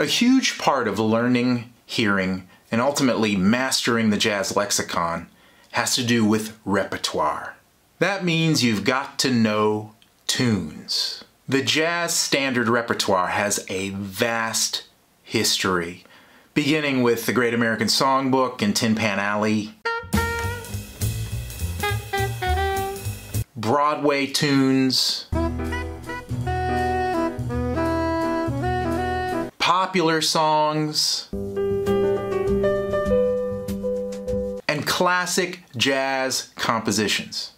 A huge part of learning, hearing, and ultimately mastering the jazz lexicon has to do with repertoire. That means you've got to know tunes. The jazz standard repertoire has a vast history, beginning with the Great American Songbook and Tin Pan Alley, Broadway tunes, popular songs, and classic jazz compositions.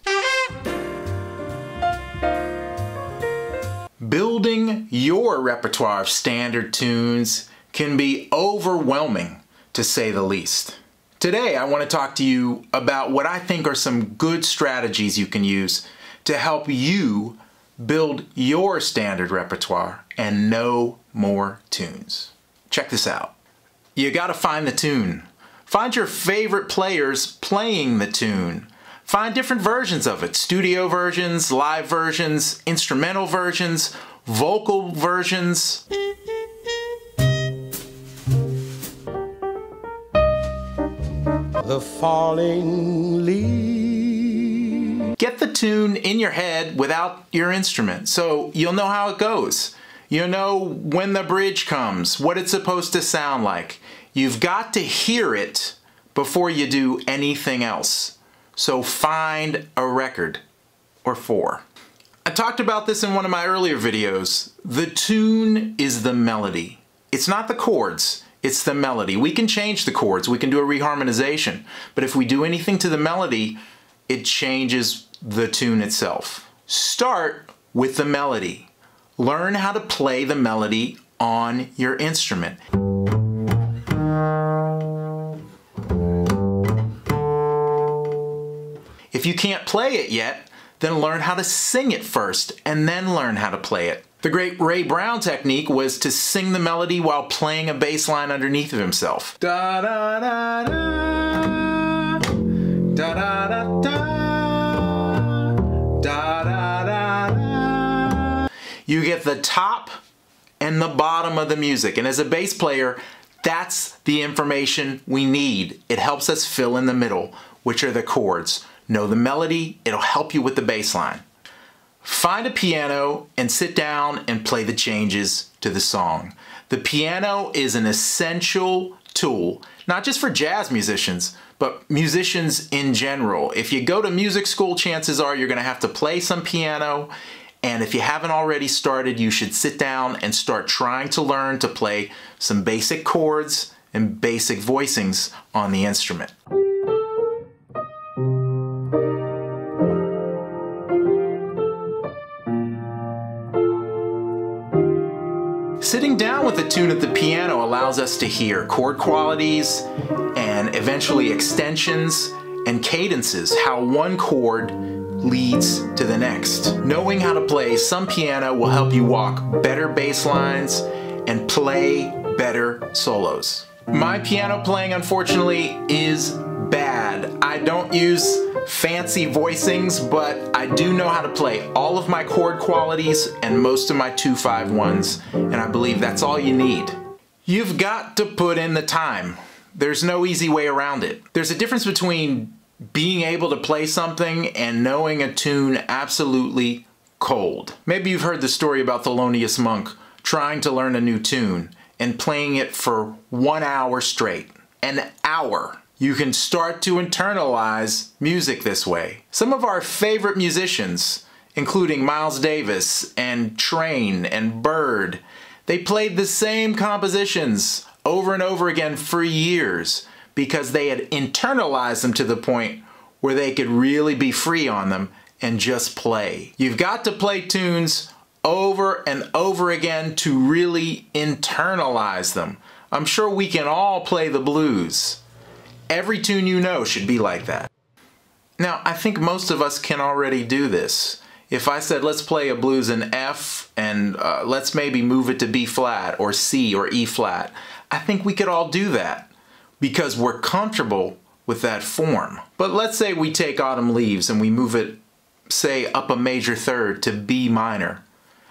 Building your repertoire of standard tunes can be overwhelming, to say the least. Today, I want to talk to you about what I think are some good strategies you can use to help you build your standard repertoire and know more tunes. Check this out. You gotta find the tune. Find your favorite players playing the tune. Find different versions of it studio versions, live versions, instrumental versions, vocal versions. The falling leaves. Get the tune in your head without your instrument so you'll know how it goes. You'll know when the bridge comes, what it's supposed to sound like. You've got to hear it before you do anything else. So find a record or four. I talked about this in one of my earlier videos. The tune is the melody. It's not the chords, it's the melody. We can change the chords, we can do a reharmonization, but if we do anything to the melody, it changes the tune itself. Start with the melody. Learn how to play the melody on your instrument. If you can't play it yet, then learn how to sing it first and then learn how to play it. The great Ray Brown technique was to sing the melody while playing a bass line underneath of himself. Da da da da da da da da You get the top and the bottom of the music and as a bass player that's the information we need. It helps us fill in the middle, which are the chords. Know the melody, it'll help you with the bass line. Find a piano and sit down and play the changes to the song. The piano is an essential tool, not just for jazz musicians, but musicians in general. If you go to music school, chances are you're gonna have to play some piano, and if you haven't already started, you should sit down and start trying to learn to play some basic chords and basic voicings on the instrument. Sitting down with a tune at the piano allows us to hear chord qualities and eventually extensions and cadences, how one chord leads to the next. Knowing how to play some piano will help you walk better bass lines and play better solos. My piano playing, unfortunately, is bad. I don't use fancy voicings, but I do know how to play all of my chord qualities and most of my 2-5-1s, and I believe that's all you need. You've got to put in the time. There's no easy way around it. There's a difference between being able to play something and knowing a tune absolutely cold. Maybe you've heard the story about Thelonious Monk trying to learn a new tune and playing it for one hour straight. An hour. You can start to internalize music this way. Some of our favorite musicians, including Miles Davis and Trane and Bird, they played the same compositions over and over again for years because they had internalized them to the point where they could really be free on them and just play. You've got to play tunes over and over again to really internalize them. I'm sure we can all play the blues. Every tune you know should be like that. Now, I think most of us can already do this. If I said, let's play a blues in F and uh, let's maybe move it to B flat or C or E flat, I think we could all do that because we're comfortable with that form. But let's say we take Autumn Leaves and we move it, say, up a major third to B minor.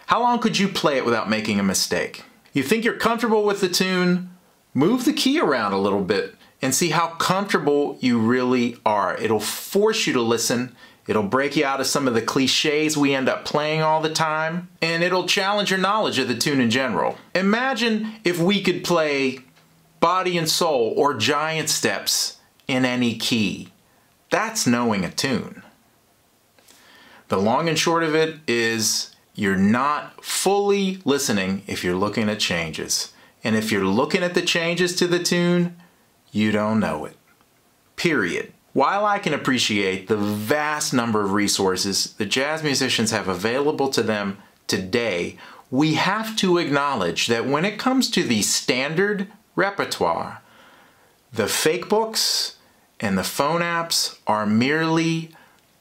How long could you play it without making a mistake? You think you're comfortable with the tune? Move the key around a little bit and see how comfortable you really are. It'll force you to listen. It'll break you out of some of the cliches we end up playing all the time, and it'll challenge your knowledge of the tune in general. Imagine if we could play Body and Soul or Giant Steps in any key. That's knowing a tune. The long and short of it is you're not fully listening if you're looking at changes. And if you're looking at the changes to the tune, you don't know it. Period. While I can appreciate the vast number of resources the jazz musicians have available to them today, we have to acknowledge that when it comes to the standard repertoire, the fake books and the phone apps are merely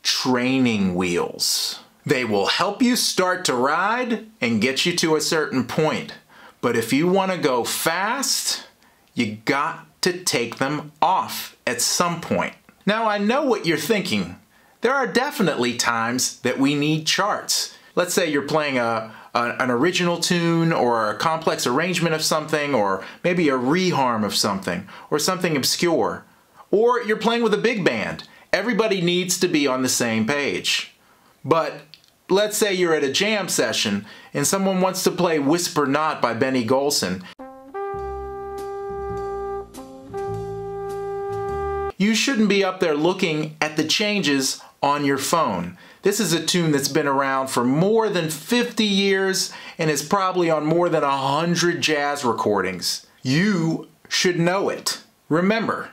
training wheels. They will help you start to ride and get you to a certain point. But if you want to go fast, you got to take them off at some point. Now, I know what you're thinking. There are definitely times that we need charts. Let's say you're playing a, a, an original tune or a complex arrangement of something or maybe a reharm of something or something obscure. Or you're playing with a big band. Everybody needs to be on the same page. But let's say you're at a jam session and someone wants to play Whisper Not by Benny Golson you shouldn't be up there looking at the changes on your phone. This is a tune that's been around for more than 50 years and is probably on more than 100 jazz recordings. You should know it. Remember,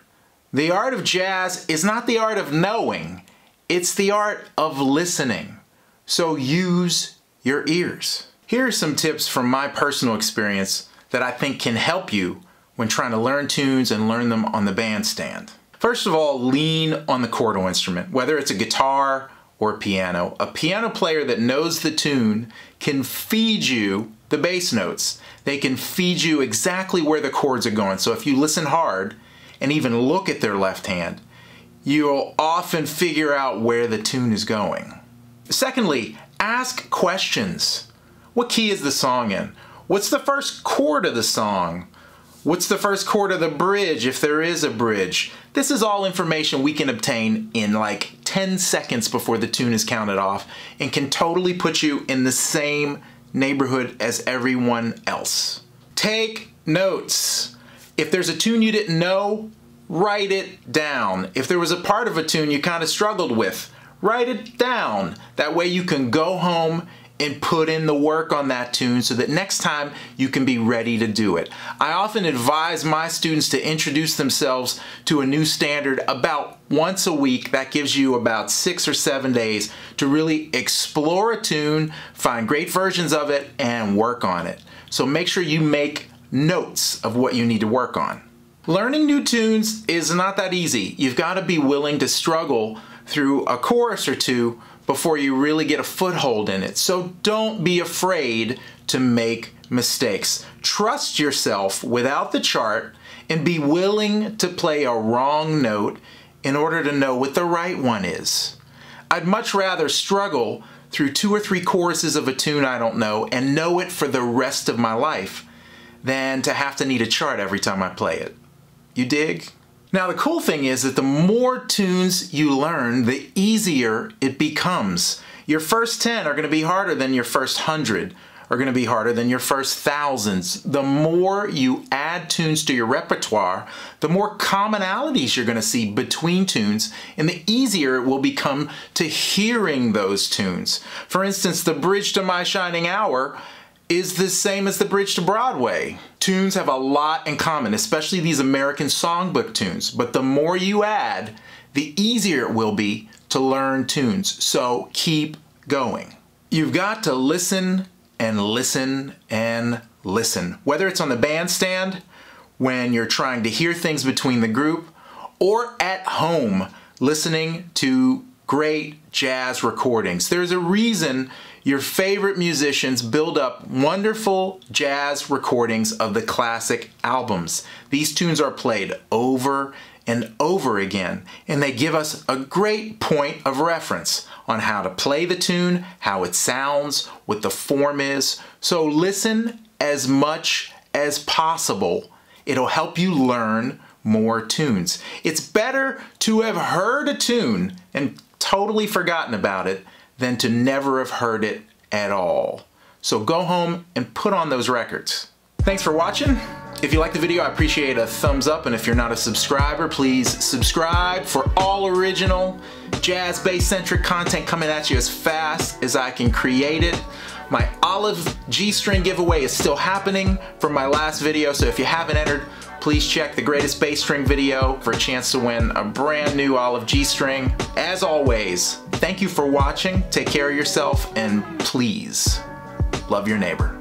the art of jazz is not the art of knowing, it's the art of listening. So use your ears. Here are some tips from my personal experience that I think can help you when trying to learn tunes and learn them on the bandstand. First of all, lean on the chordal instrument, whether it's a guitar or a piano. A piano player that knows the tune can feed you the bass notes. They can feed you exactly where the chords are going. So if you listen hard and even look at their left hand, you'll often figure out where the tune is going. Secondly, ask questions. What key is the song in? What's the first chord of the song? What's the first chord of the bridge if there is a bridge? This is all information we can obtain in like 10 seconds before the tune is counted off and can totally put you in the same neighborhood as everyone else. Take notes. If there's a tune you didn't know, write it down. If there was a part of a tune you kind of struggled with, write it down. That way you can go home and put in the work on that tune so that next time you can be ready to do it. I often advise my students to introduce themselves to a new standard about once a week. That gives you about six or seven days to really explore a tune, find great versions of it, and work on it. So make sure you make notes of what you need to work on. Learning new tunes is not that easy. You've got to be willing to struggle through a chorus or two before you really get a foothold in it. So don't be afraid to make mistakes. Trust yourself without the chart and be willing to play a wrong note in order to know what the right one is. I'd much rather struggle through two or three choruses of a tune I don't know and know it for the rest of my life than to have to need a chart every time I play it. You dig? Now the cool thing is that the more tunes you learn, the easier it becomes. Your first 10 are going to be harder than your first 100, are going to be harder than your first thousands. The more you add tunes to your repertoire, the more commonalities you're going to see between tunes, and the easier it will become to hearing those tunes. For instance, the bridge to My Shining Hour is the same as the bridge to Broadway. Tunes have a lot in common, especially these American songbook tunes, but the more you add, the easier it will be to learn tunes. So keep going. You've got to listen and listen and listen. Whether it's on the bandstand, when you're trying to hear things between the group, or at home listening to great jazz recordings. There's a reason your favorite musicians build up wonderful jazz recordings of the classic albums. These tunes are played over and over again, and they give us a great point of reference on how to play the tune, how it sounds, what the form is. So listen as much as possible. It'll help you learn more tunes. It's better to have heard a tune and totally forgotten about it than to never have heard it at all. So go home and put on those records. Thanks for watching. If you like the video, I appreciate a thumbs up, and if you're not a subscriber, please subscribe for all original jazz bass centric content coming at you as fast as I can create it. My Oliv G-string giveaway is still happening from my last video, so if you haven't entered, please check the greatest bass string video for a chance to win a brand new Oliv G-string. As always, thank you for watching, take care of yourself, and please, love your neighbor.